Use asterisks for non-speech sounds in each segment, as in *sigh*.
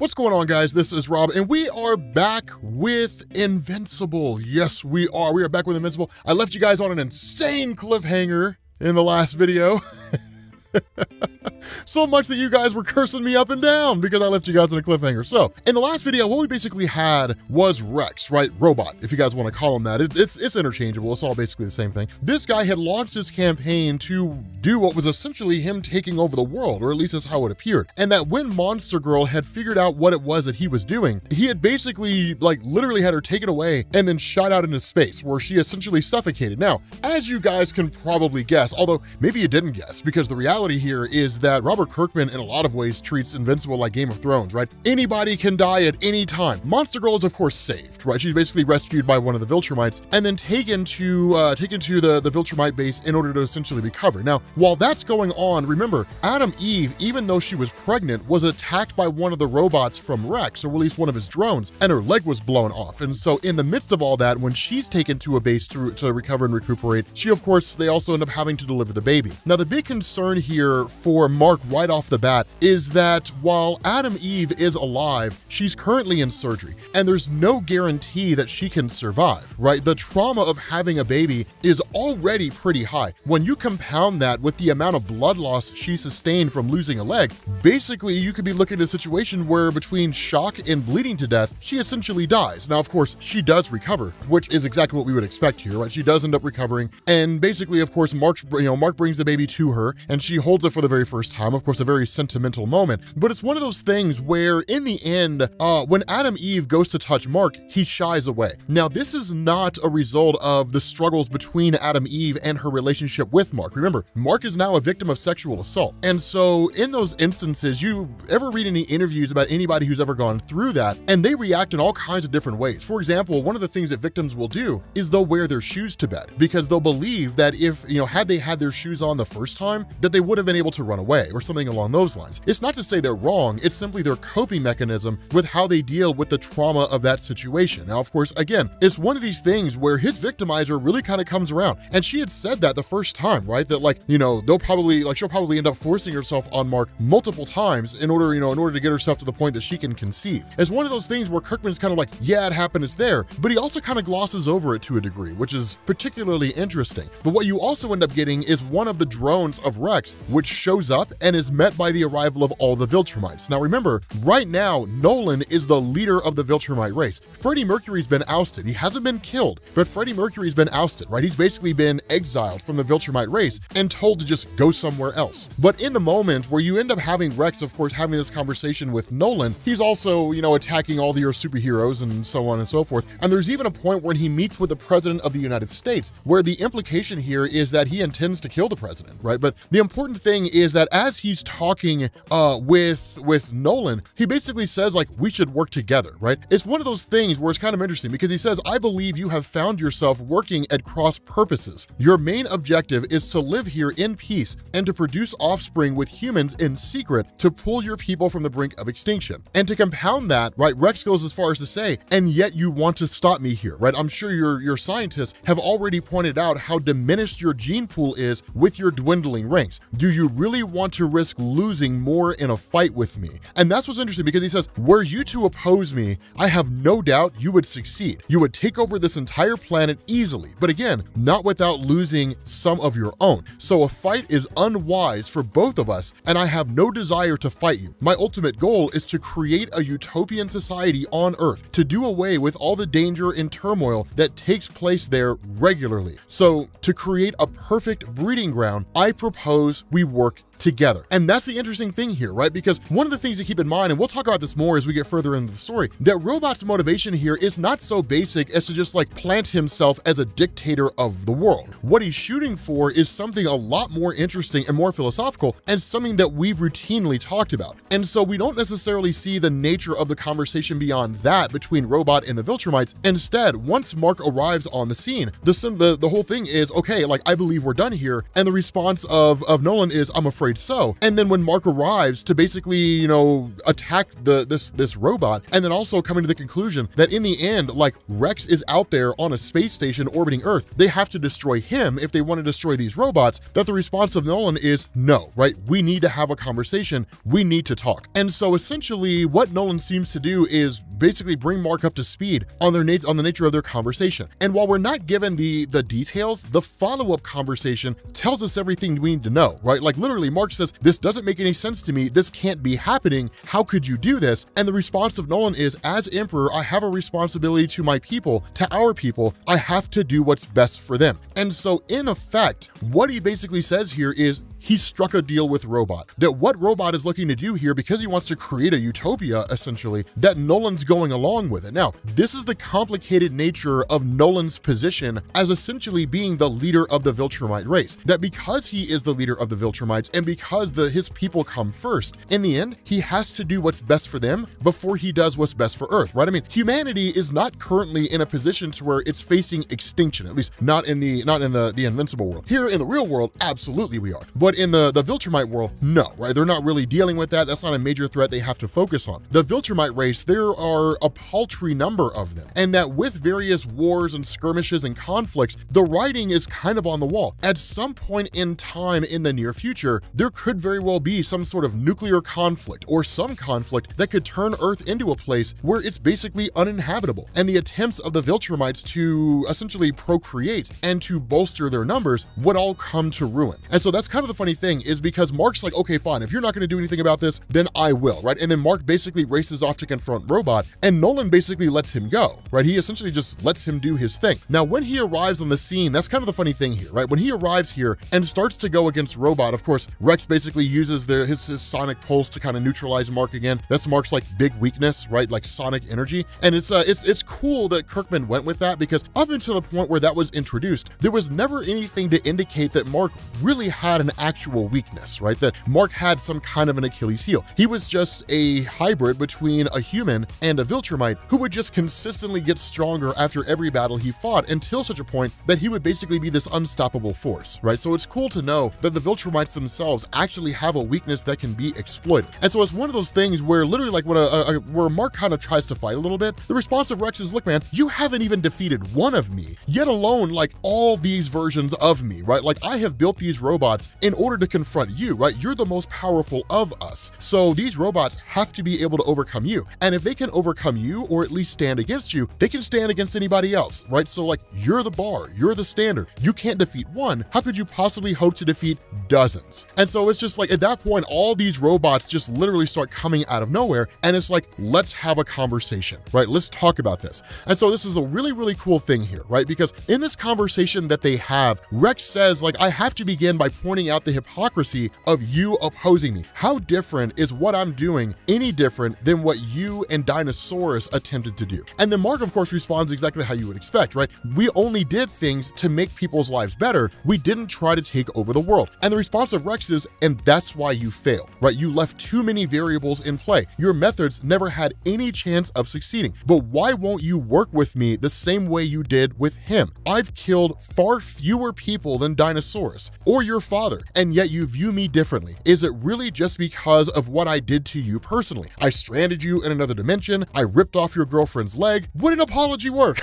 What's going on, guys? This is Rob, and we are back with Invincible. Yes, we are. We are back with Invincible. I left you guys on an insane cliffhanger in the last video. *laughs* *laughs* so much that you guys were cursing me up and down because I left you guys in a cliffhanger. So, in the last video, what we basically had was Rex, right? Robot, if you guys want to call him that. It, it's, it's interchangeable. It's all basically the same thing. This guy had launched his campaign to do what was essentially him taking over the world, or at least that's how it appeared. And that when Monster Girl had figured out what it was that he was doing, he had basically, like, literally had her taken away and then shot out into space, where she essentially suffocated. Now, as you guys can probably guess, although maybe you didn't guess, because the reality here is that Robert Kirkman, in a lot of ways, treats Invincible like Game of Thrones, right? Anybody can die at any time. Monster Girl is, of course, saved, right? She's basically rescued by one of the Viltrumites and then taken to uh, taken to the, the Viltrumite base in order to essentially recover. Now, while that's going on, remember, Atom Eve, even though she was pregnant, was attacked by one of the robots from Rex, or at least one of his drones, and her leg was blown off. And so in the midst of all that, when she's taken to a base to, to recover and recuperate, she, of course, they also end up having to deliver the baby. Now, the big concern here for Mark right off the bat is that while Atom Eve is alive, she's currently in surgery, and there's no guarantee that she can survive, right? The trauma of having a baby is already pretty high. When you compound that with the amount of blood loss she sustained from losing a leg, basically you could be looking at a situation where between shock and bleeding to death, she essentially dies. Now, of course, she does recover, which is exactly what we would expect here, right? She does end up recovering, and basically, of course, Mark, you know, Mark brings the baby to her, and she holds it for the very first time. Of course, a very sentimental moment, but it's one of those things where, in the end, uh, when Atom Eve goes to touch Mark, he shies away. Now, this is not a result of the struggles between Atom Eve and her relationship with Mark. Remember, Mark is now a victim of sexual assault, and so in those instances, you ever read any interviews about anybody who's ever gone through that, and they react in all kinds of different ways. For example, one of the things that victims will do is they'll wear their shoes to bed because they'll believe that if, you know, had they had their shoes on the first time, that they would have been able to run away or something along those lines. It's not to say they're wrong, it's simply their coping mechanism with how they deal with the trauma of that situation. Now, of course, again, it's one of these things where his victimizer really kind of comes around. And she had said that the first time, right? That like, you know, they'll probably like she'll probably end up forcing herself on Mark multiple times in order, you know, in order to get herself to the point that she can conceive. It's one of those things where Kirkman's kind of like, yeah, it happened, it's there, but he also kind of glosses over it to a degree, which is particularly interesting. But what you also end up getting is one of the drones of Rex, which shows up and is met by the arrival of all the Viltrumites. Now remember, right now, Nolan is the leader of the Viltrumite race. Freddie Mercury's been ousted. He hasn't been killed, but Freddie Mercury's been ousted, right? He's basically been exiled from the Viltrumite race and told to just go somewhere else. But in the moment where you end up having Rex, of course, having this conversation with Nolan, he's also, you know, attacking all the Earth superheroes and so on and so forth. And there's even a point when he meets with the President of the United States, where the implication here is that he intends to kill the president, right? But the important thing is that as he's talking uh, with with Nolan, he basically says like we should work together, right? It's one of those things where it's kind of interesting because he says, "I believe you have found yourself working at cross purposes. Your main objective is to live here in peace and to produce offspring with humans in secret to pull your people from the brink of extinction." And to compound that, right, Rex goes as far as to say, "And yet you want to stop me here, right? I'm sure your your scientists have already pointed out how diminished your gene pool is with your dwindling ranks. Do you really want to risk losing more in a fight with me?" And that's what's interesting because he says, "Were you to oppose me, I have no doubt you would succeed. You would take over this entire planet easily, but again, not without losing some of your own. So a fight is unwise for both of us, and I have no desire to fight you. My ultimate goal is to create a utopian society on Earth, to do away with all the danger and turmoil that takes place there regularly. So to create a perfect breeding ground, I propose we work together. And that's the interesting thing here, right? Because one of the things to keep in mind, and we'll talk about this more as we get further into the story, that Robot's motivation here is not so basic as to just like plant himself as a dictator of the world. What he's shooting for is something a lot more interesting and more philosophical and something that we've routinely talked about. And so we don't necessarily see the nature of the conversation beyond that between Robot and the Viltrumites. Instead, once Mark arrives on the scene, the, the, the whole thing is, okay, like I believe we're done here. And the response of, of Nolan is, I'm afraid afraid so. And then when Mark arrives to basically, you know, attack the this this robot, and then also coming to the conclusion that in the end, like Rex is out there on a space station orbiting Earth, they have to destroy him if they want to destroy these robots. That the response of Nolan is no, right? We need to have a conversation. We need to talk. And so essentially, what Nolan seems to do is basically bring Mark up to speed on their on the nature of their conversation. And while we're not given the the details, the follow-up conversation tells us everything we need to know, right? Like literally, Mark says, "This doesn't make any sense to me. This can't be happening. How could you do this?" And the response of Nolan is, "As Emperor, I have a responsibility to my people, to our people. I have to do what's best for them." And so, in effect, what he basically says here is he struck a deal with Robot. That what Robot is looking to do here, because he wants to create a utopia, essentially, that Nolan's going along with it. Now, this is the complicated nature of Nolan's position as essentially being the leader of the Viltrumite race. That because he is the leader of the Viltrumites and because the his people come first, in the end, he has to do what's best for them before he does what's best for Earth, right? I mean, humanity is not currently in a position to where it's facing extinction, at least not in the not in the, the invincible world. Here in the real world, absolutely we are. But but in the, the Viltrumite world, no, right? They're not really dealing with that. That's not a major threat they have to focus on. The Viltrumite race, there are a paltry number of them, and that with various wars and skirmishes and conflicts, the writing is kind of on the wall. At some point in time in the near future, there could very well be some sort of nuclear conflict or some conflict that could turn Earth into a place where it's basically uninhabitable. And the attempts of the Viltrumites to essentially procreate and to bolster their numbers would all come to ruin. And so that's kind of the funny thing is because Mark's like, okay, fine, if you're not going to do anything about this, then I will, right? And then Mark basically races off to confront Robot, and Nolan basically lets him go, right? He essentially just lets him do his thing. Now, when he arrives on the scene, that's kind of the funny thing here, right? When he arrives here and starts to go against Robot, of course, Rex basically uses their, his, his sonic pulse to kind of neutralize Mark again. That's Mark's like big weakness, right? Like sonic energy. And it's uh, it's it's cool that Kirkman went with that because up until the point where that was introduced, there was never anything to indicate that Mark really had an actual weakness, right? That Mark had some kind of an Achilles heel. He was just a hybrid between a human and a Viltrumite who would just consistently get stronger after every battle he fought until such a point that he would basically be this unstoppable force, right? So it's cool to know that the Viltrumites themselves actually have a weakness that can be exploited. And so it's one of those things where literally like when a, a, where Mark kind of tries to fight a little bit, the response of Rex is, look, man, you haven't even defeated one of me, yet alone like all these versions of me, right? Like I have built these robots in order to confront you, right? You're the most powerful of us. So these robots have to be able to overcome you. And if they can overcome you or at least stand against you, they can stand against anybody else, right? So like you're the bar, you're the standard. You can't defeat one. How could you possibly hope to defeat dozens? And so it's just like at that point, all these robots just literally start coming out of nowhere. And it's like, let's have a conversation, right? Let's talk about this. And so this is a really, really cool thing here, right? Because in this conversation that they have, Rex says, like, I have to begin by pointing out the hypocrisy of you opposing me. How different is what I'm doing any different than what you and Dinosaurus attempted to do? And then Mark, of course, responds exactly how you would expect, right? We only did things to make people's lives better. We didn't try to take over the world. And the response of Rex is, and that's why you failed, right? You left too many variables in play. Your methods never had any chance of succeeding. But why won't you work with me the same way you did with him? I've killed far fewer people than Dinosaurus or your father, and yet you view me differently. Is it really just because of what I did to you personally? I stranded you in another dimension. I ripped off your girlfriend's leg. Would an apology work?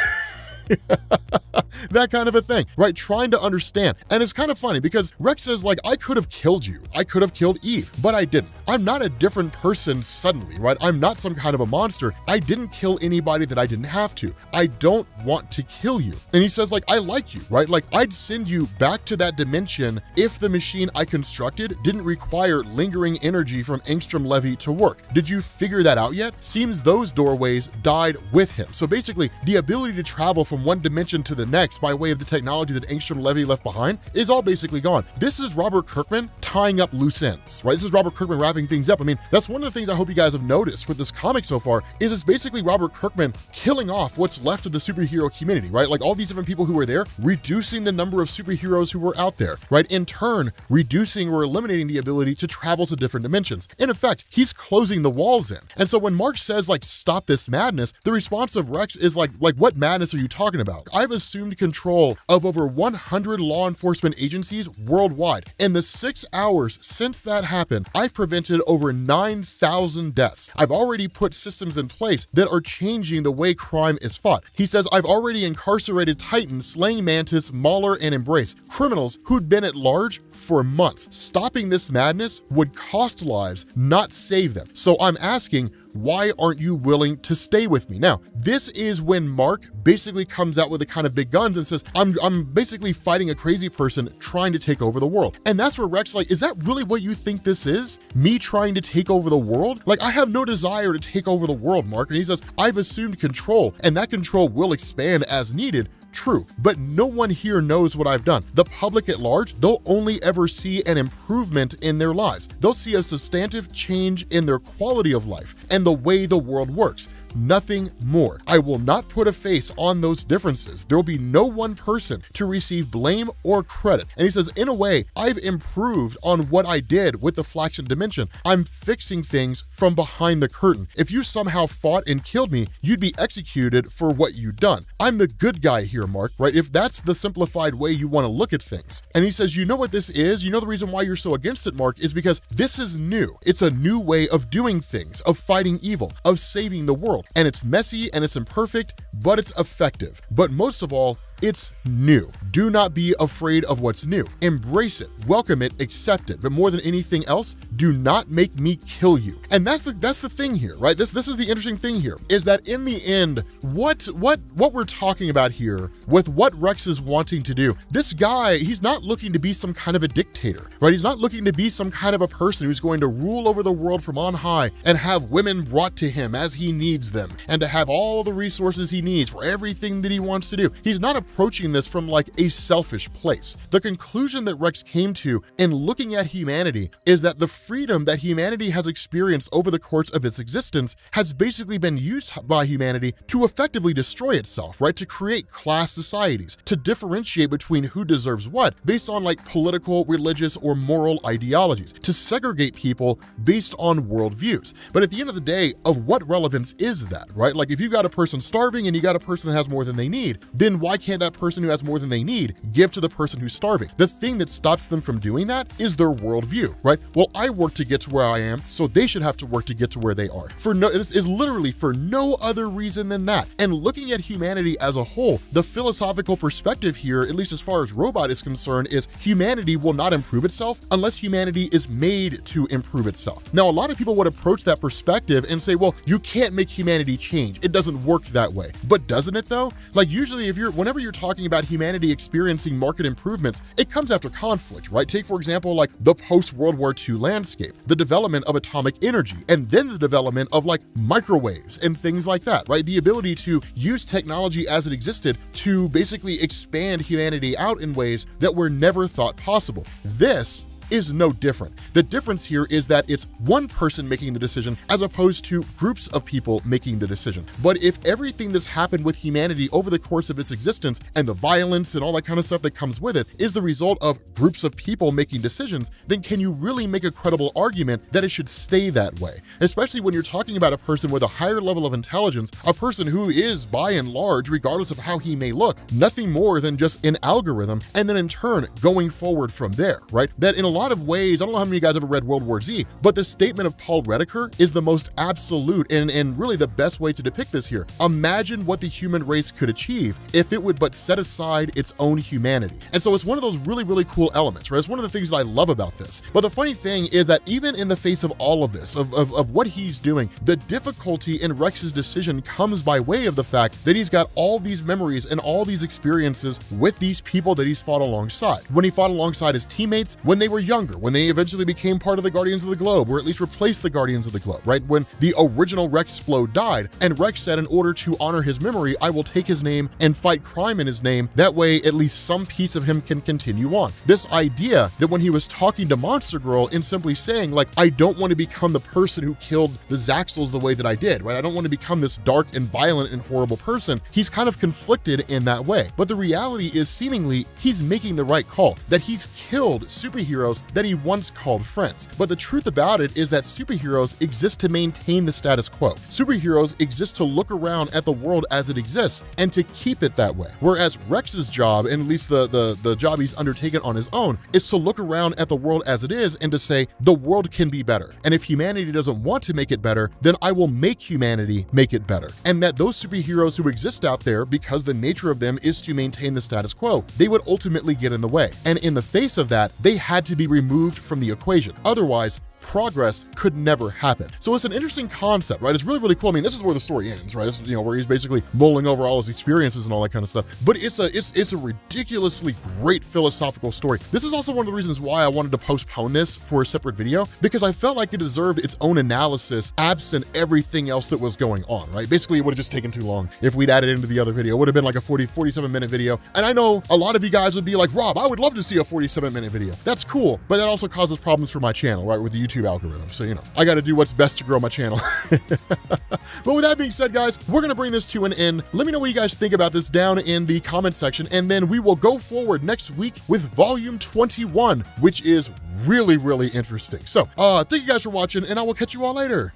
*laughs* that kind of a thing, right? Trying to understand. And it's kind of funny because Rex says, like, I could have killed you. I could have killed Eve, but I didn't. I'm not a different person suddenly, right? I'm not some kind of a monster. I didn't kill anybody that I didn't have to. I don't want to kill you. And he says, like, I like you, right? Like, I'd send you back to that dimension if the machine I constructed didn't require lingering energy from Angstrom Levy to work. Did you figure that out yet? Seems those doorways died with him. So basically, the ability to travel from one dimension to the next by way of the technology that Angstrom Levy left behind is all basically gone. This is Robert Kirkman tying up loose ends, right? This is Robert Kirkman wrapping things up. I mean, that's one of the things I hope you guys have noticed with this comic so far is it's basically Robert Kirkman killing off what's left of the superhero community, right? Like all these different people who were there, reducing the number of superheroes who were out there, right? In turn, reducing or eliminating the ability to travel to different dimensions. In effect, he's closing the walls in. And so when Mark says like, stop this madness, the response of Rex is like, like what madness are you talking about? I've assumed control of over 100 law enforcement agencies worldwide. In the six hours since that happened, I've prevented over 9,000 deaths. I've already put systems in place that are changing the way crime is fought. He says, I've already incarcerated Titan, Slaying Mantis, Mauler, and Embrace, criminals who'd been at large for months. Stopping this madness would cost lives, not save them. So I'm asking, why aren't you willing to stay with me? Now, this is when Mark basically comes out with the kind of big guns and says, I'm, I'm basically fighting a crazy person trying to take over the world. And that's where Rex like, is that really what you think this is? Me trying to take over the world? Like, I have no desire to take over the world, Mark. And he says, I've assumed control, and that control will expand as needed, True, but no one here knows what I've done. The public at large, they'll only ever see an improvement in their lives. They'll see a substantive change in their quality of life and the way the world works nothing more. I will not put a face on those differences. There will be no one person to receive blame or credit. And he says, in a way, I've improved on what I did with the Flaxan Dimension. I'm fixing things from behind the curtain. If you somehow fought and killed me, you'd be executed for what you'd done. I'm the good guy here, Mark, right? If that's the simplified way you want to look at things. And he says, you know what this is? You know the reason why you're so against it, Mark, is because this is new. It's a new way of doing things, of fighting evil, of saving the world and it's messy and it's imperfect, but it's effective. But most of all, it's new. Do not be afraid of what's new. Embrace it, welcome it, accept it. But more than anything else, do not make me kill you. And that's the that's the thing here, right? This this is the interesting thing here is that in the end, what what what we're talking about here with what Rex is wanting to do. This guy, he's not looking to be some kind of a dictator, right? He's not looking to be some kind of a person who's going to rule over the world from on high and have women brought to him as he needs them and to have all the resources he needs for everything that he wants to do. He's not a approaching this from like a selfish place. The conclusion that Rex came to in looking at humanity is that the freedom that humanity has experienced over the course of its existence has basically been used by humanity to effectively destroy itself, right? To create class societies, to differentiate between who deserves what based on like political, religious, or moral ideologies, to segregate people based on worldviews. But at the end of the day, of what relevance is that, right? Like if you got a person starving and you got a person that has more than they need, then why can't that person who has more than they need give to the person who's starving? The thing that stops them from doing that is their worldview, right? Well, I work to get to where I am, so they should have to work to get to where they are. For no, this is literally for no other reason than that. And looking at humanity as a whole, the philosophical perspective here, at least as far as robot is concerned, is humanity will not improve itself unless humanity is made to improve itself. Now, a lot of people would approach that perspective and say, well, you can't make humanity change. It doesn't work that way. But doesn't it though? Like usually if you're, whenever you're talking about humanity experiencing market improvements, it comes after conflict, right? Take, for example, like the post World War II landscape, the development of atomic energy, and then the development of like microwaves and things like that, right? The ability to use technology as it existed to basically expand humanity out in ways that were never thought possible. This is no different. The difference here is that it's one person making the decision as opposed to groups of people making the decision. But if everything that's happened with humanity over the course of its existence and the violence and all that kind of stuff that comes with it is the result of groups of people making decisions, then can you really make a credible argument that it should stay that way? Especially when you're talking about a person with a higher level of intelligence, a person who is by and large, regardless of how he may look, nothing more than just an algorithm, and then in turn going forward from there, right? That in a lot of ways, I don't know how many of you guys ever read World War Z, but the statement of Paul Redeker is the most absolute and, and really the best way to depict this here. Imagine what the human race could achieve if it would but set aside its own humanity. And so it's one of those really, really cool elements, right? It's one of the things that I love about this. But the funny thing is that even in the face of all of this, of, of, of what he's doing, the difficulty in Rex's decision comes by way of the fact that he's got all these memories and all these experiences with these people that he's fought alongside. When he fought alongside his teammates, when they were younger, when they eventually became part of the Guardians of the Globe, or at least replaced the Guardians of the Globe, right? When the original Rex Splode died, and Rex said, in order to honor his memory, I will take his name and fight crime in his name. That way, at least some piece of him can continue on. This idea that when he was talking to Monster Girl and simply saying, like, I don't want to become the person who killed the Zaxels the way that I did, right? I don't want to become this dark and violent and horrible person. He's kind of conflicted in that way. But the reality is, seemingly, he's making the right call, that he's killed superheroes superheroes that he once called friends. But the truth about it is that superheroes exist to maintain the status quo. Superheroes exist to look around at the world as it exists and to keep it that way. Whereas Rex's job, and at least the, the, the job he's undertaken on his own, is to look around at the world as it is and to say, the world can be better. And if humanity doesn't want to make it better, then I will make humanity make it better. And that those superheroes who exist out there, because the nature of them is to maintain the status quo, they would ultimately get in the way. And in the face of that, they had to removed from the equation. Otherwise, progress could never happen. So it's an interesting concept, right? It's really, really cool. I mean, this is where the story ends, right? This is, you know, where he's basically mulling over all his experiences and all that kind of stuff. But it's a it's it's a ridiculously great philosophical story. This is also one of the reasons why I wanted to postpone this for a separate video, because I felt like it deserved its own analysis absent everything else that was going on, right? Basically, it would have just taken too long if we'd added into the other video. It would have been like a 40, 47 minute video. And I know a lot of you guys would be like, Rob, I would love to see a 47 minute video. That's cool. But that also causes problems for my channel, right? With the YouTube algorithm. So, you know, I got to do what's best to grow my channel. *laughs* but with that being said, guys, we're going to bring this to an end. Let me know what you guys think about this down in the comment section. And then we will go forward next week with volume 21, which is really, really interesting. So, uh, thank you guys for watching and I will catch you all later.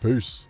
Peace.